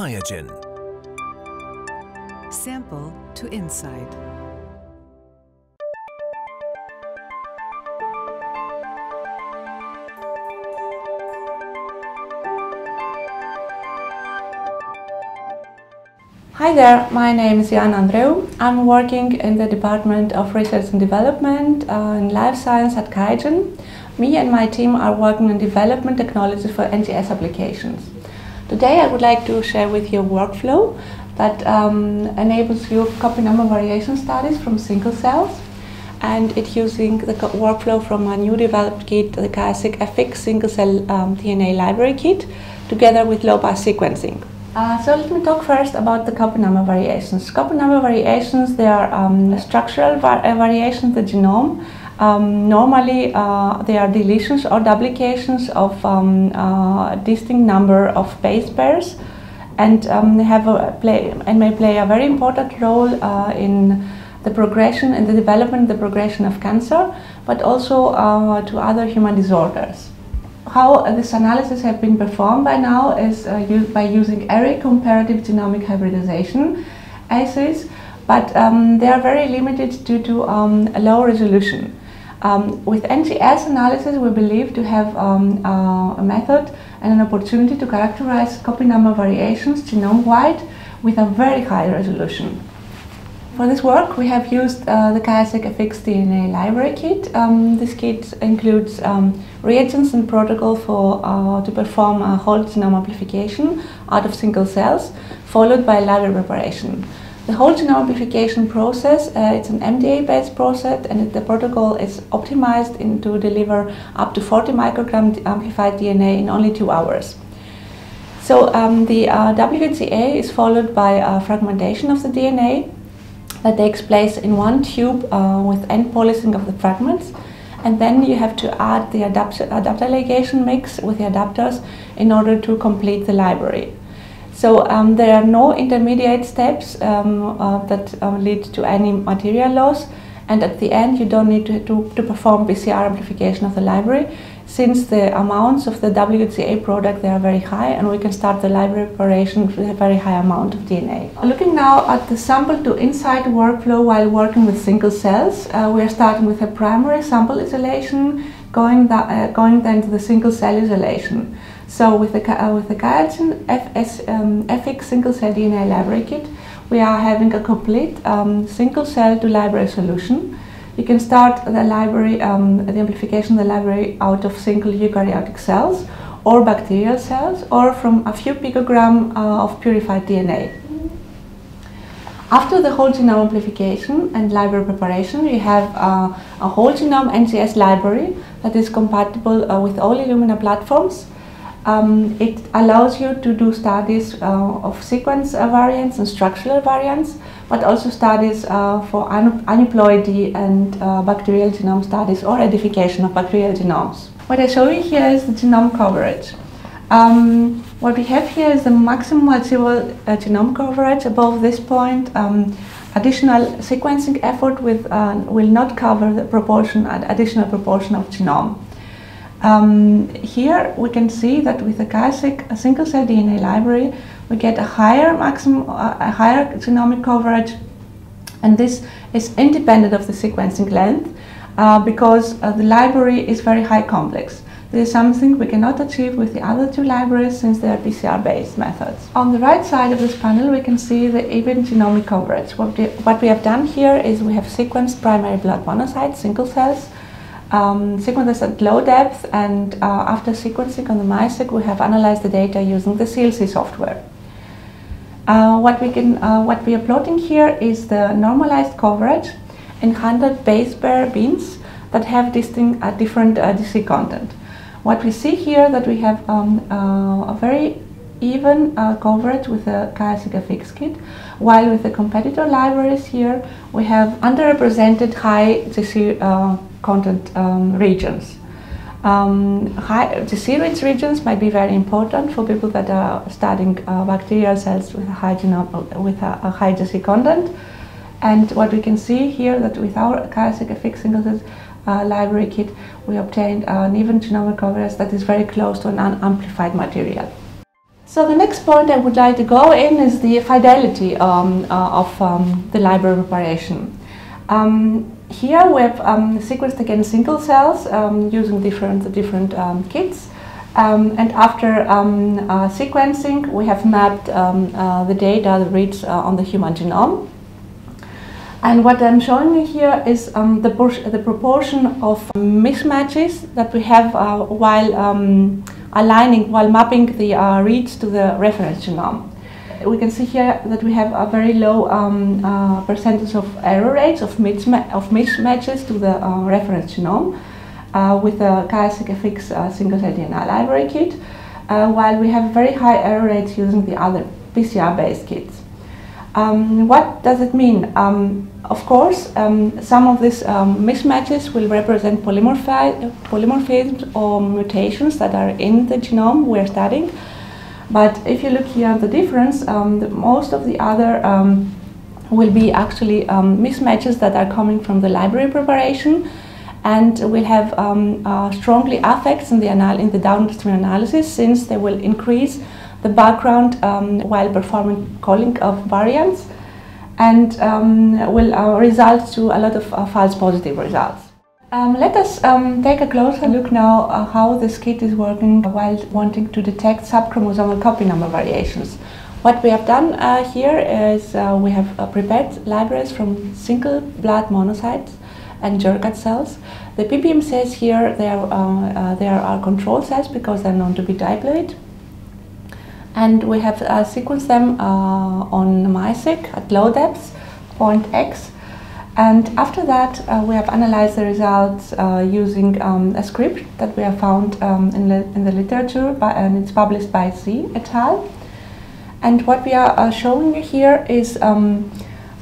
QIAGEN. Sample to Insight. Hi there, my name is Jan Andreu. I'm working in the Department of Research and Development uh, in Life Science at QIAGEN. Me and my team are working on development technology for NGS applications. Today I would like to share with you a workflow that um, enables you copy number variation studies from single cells and it using the workflow from a new developed kit, the QIAseq FX single cell um, DNA library kit, together with low pass sequencing. Uh, so let me talk first about the copy number variations. Copy number variations, they are um, structural var variations of the genome. Um, normally, uh, they are deletions or duplications of um, uh, distinct number of base pairs, and um, have a play and may play a very important role uh, in the progression and the development, the progression of cancer, but also uh, to other human disorders how this analysis has been performed by now is uh, by using array comparative genomic hybridization assays, but um, they are very limited due to um, a low resolution. Um, with NGS analysis, we believe to have um, uh, a method and an opportunity to characterize copy number variations genome-wide with a very high resolution. For this work, we have used uh, the QIAseq FX DNA library kit. Um, this kit includes um, reagents and protocol for uh, to perform a whole genome amplification out of single cells, followed by library preparation. The whole genome amplification process, uh, it's an MDA-based process and the protocol is optimized in to deliver up to 40 microgram amplified DNA in only two hours. So um, the uh, is followed by fragmentation of the DNA that takes place in one tube uh, with end polishing of the fragments and then you have to add the adapter, adapter ligation mix with the adapters in order to complete the library. So um, there are no intermediate steps um, uh, that uh, lead to any material loss and at the end you don't need to, to, to perform PCR amplification of the library since the amounts of the WGA product they are very high and we can start the library preparation with a very high amount of DNA. Looking now at the sample to insight workflow while working with single cells, uh, we are starting with a primary sample isolation, going, uh, going then to the single cell isolation. So with the, uh, with the QIAGEN FS, um, FX single cell DNA library kit, we are having a complete um, single cell to library solution you can start the library, um, the amplification of the library out of single eukaryotic cells or bacterial cells or from a few picogram uh, of purified DNA. After the whole genome amplification and library preparation, you have uh, a whole genome NGS library that is compatible uh, with all Illumina platforms um, it allows you to do studies uh, of sequence uh, variants and structural variants, but also studies uh, for aneuploidy and uh, bacterial genome studies or edification of bacterial genomes. What I show you here is the genome coverage. Um, what we have here is the maximum achievable uh, genome coverage. Above this point, um, additional sequencing effort with, uh, will not cover the proportion, additional proportion of genome. Um, here we can see that with the QIAseq single cell DNA library, we get a higher maximum, uh, a higher genomic coverage, and this is independent of the sequencing length uh, because uh, the library is very high complex. This is something we cannot achieve with the other two libraries since they are PCR-based methods. On the right side of this panel, we can see the even genomic coverage. What we have done here is we have sequenced primary blood monocytes, single cells, um, sequences at low depth and uh, after sequencing on the MiSeq we have analyzed the data using the CLC software. Uh, what, we can, uh, what we are plotting here is the normalized coverage in 100 base pair bins that have distinct, uh, different uh, GC content. What we see here that we have um, uh, a very even coverage with the QIAseq FX kit, while with the competitor libraries here we have underrepresented high GC content um, regions. Um, high, GC-rich regions might be very important for people that are studying uh, bacterial cells with a high genome, with a, a, high GC content. And what we can see here that with our QIAseq FX single uh, library kit, we obtained an even genomic coverage that is very close to an unamplified material. So the next point I would like to go in is the fidelity um, uh, of um, the library preparation. Um, here we have um, sequenced again single cells um, using different, different um, kits. and after uh, sequencing, we have mapped uh, the data, the reads uh, on the human genome. And what I'm showing you here is um, the, the, proportion of mismatches that we have uh, while um, aligning, while mapping the uh, reads to the reference genome. We can see here that we have a very low um, uh, percentage of error rates of, of mismatches to the uh, reference genome uh, with the QIAseq-FX uh, single-cell DNA library kit, while we have very high error rates using the other PCR-based kits. Um, what does it mean? Um, of course, um, some of these um, mismatches will represent polymorphisms or mutations that are in the genome we're studying. But if you look here at the difference, um, the, most of the other um, will be actually mismatches that are coming from the library preparation and will have uh, strongly affects in the, in the downstream analysis since they will increase the background um, while performing calling of variants and um, will uh, result to a lot of uh, false positive results. Um, let us um, take a closer look now uh, how this kit is working while wanting to detect subchromosomal copy number variations. What we have done uh, here is uh, we have uh, prepared libraries from single blood monocytes and Jurkat cells. The PBMCs here they are, there are control cells because they're known to be diploid and we have uh, sequenced them uh, on MiSeq at low depths, point X. And after that, uh, we have analyzed the results uh, using um, a script that we have found um, in, the, in the literature, by, and it's published by Z et al. And what we are uh, showing you here is um,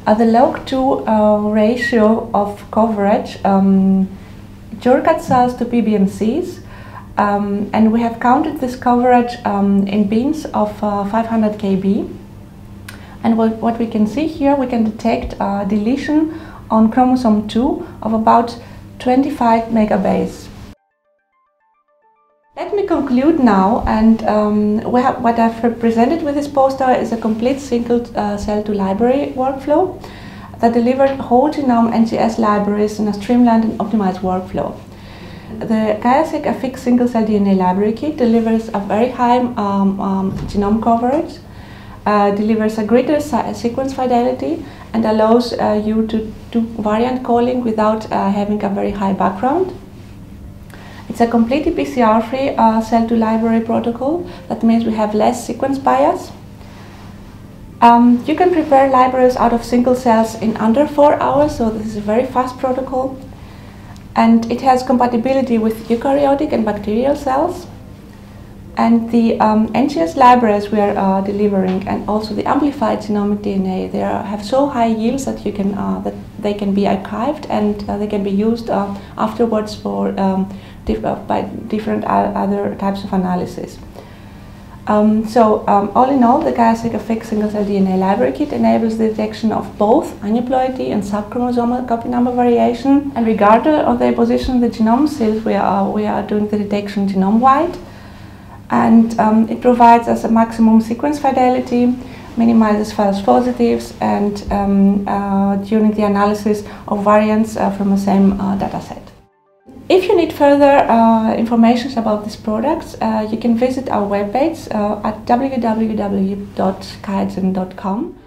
uh, the log2 ratio of coverage um, Jurkat cells to PBMCs um, and we have counted this coverage um, in bins of uh, 500 kb. And what, what, we can see here, we can detect uh, deletion on chromosome 2 of about 25 megabase. Let me conclude now, and um, what I've presented with this poster is a complete single uh, cell to library workflow that delivered whole genome NGS libraries in a streamlined and optimized workflow. The QIAseq-FX single-cell DNA library kit delivers a very high um, um, genome coverage, uh, delivers a greater sequence fidelity, and allows uh, you to do variant calling without uh, having a very high background. It's a completely PCR-free uh, cell-to-library protocol. That means we have less sequence bias. Um, you can prepare libraries out of single cells in under four hours, so this is a very fast protocol and it has compatibility with eukaryotic and bacterial cells. And the um, NGS libraries we are uh, delivering, and also the amplified genomic DNA, they are, have so high yields that you can uh, that they can be archived and uh, they can be used uh, afterwards for um, uh, by different other types of analysis. Um, so um, all in all, the QIAseq-FX single-cell DNA library kit enables the detection of both aneuploidy and subchromosomal copy number variation. And regardless of their position in the genome, still we are, we are doing the detection genome-wide. And um, it provides us a maximum sequence fidelity, minimizes false positives, and um, uh, during the analysis of variants uh, from the same uh, dataset. If you need further uh, information about these products, uh, you can visit our webpage uh, at www.qiagen.com.